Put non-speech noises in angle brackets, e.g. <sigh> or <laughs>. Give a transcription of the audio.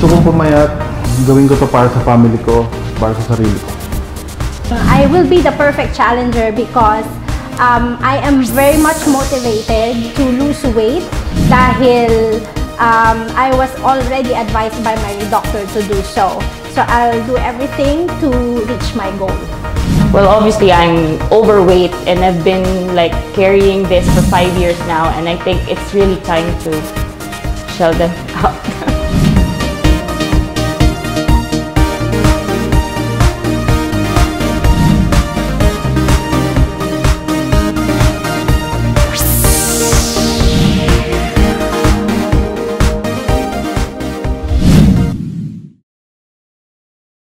Gusto kong pumayat, gawin ko to para sa family ko, para sa sarili ko. I will be the perfect challenger because um, I am very much motivated to lose weight dahil um, I was already advised by my doctor to do so. So I'll do everything to reach my goal. Well, obviously, I'm overweight and I've been like carrying this for five years now, and I think it's really time to shell them <laughs> out.